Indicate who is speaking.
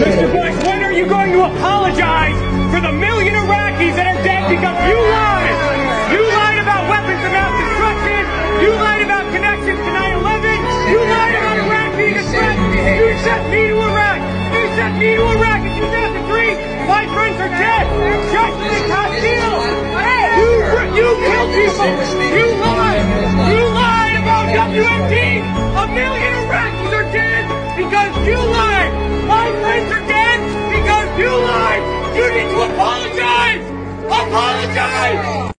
Speaker 1: Mr. Bush, when are you going to apologize for the million Iraqis that are dead because you lied? You lied about weapons of mass destruction. You lied about connections to 9-11. You lied about Iraq being a threat. You sent me to Iraq. You sent me to Iraq in 2003. My friends are dead. Just like Castile. You, you killed people. You need to apologize! Apologize!